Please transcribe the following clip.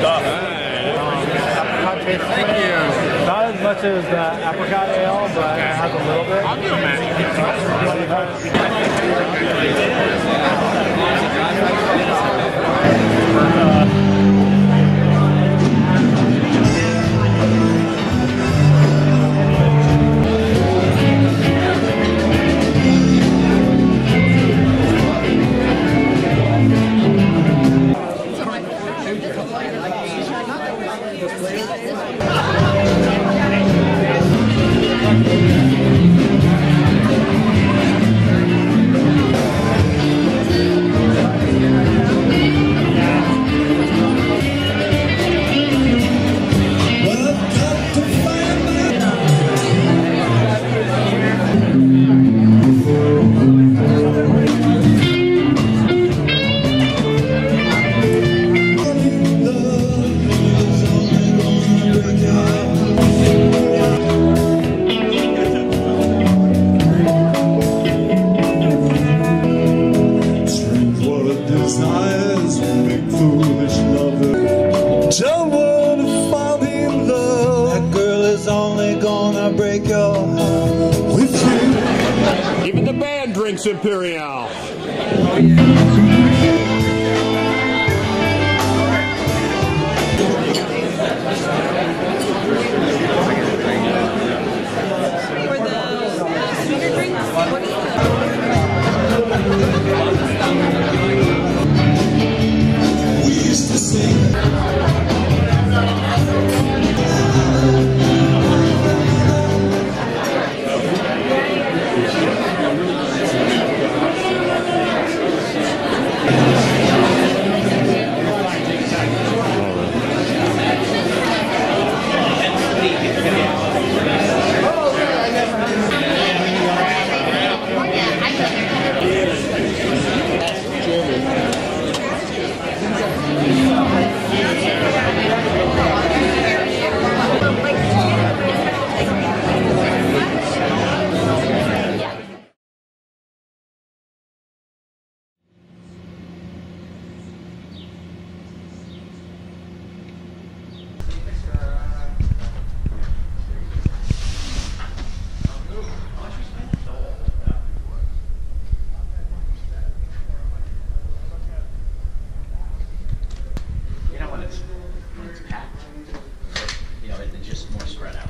good. Good stuff. Not as much as the apricot ale, but it has a little bit. I'll him that. What desires make foolish lovers Don't wanna fall in love. That girl is only gonna break your heart. With you. Even the band drinks Imperial. Oh, spread out.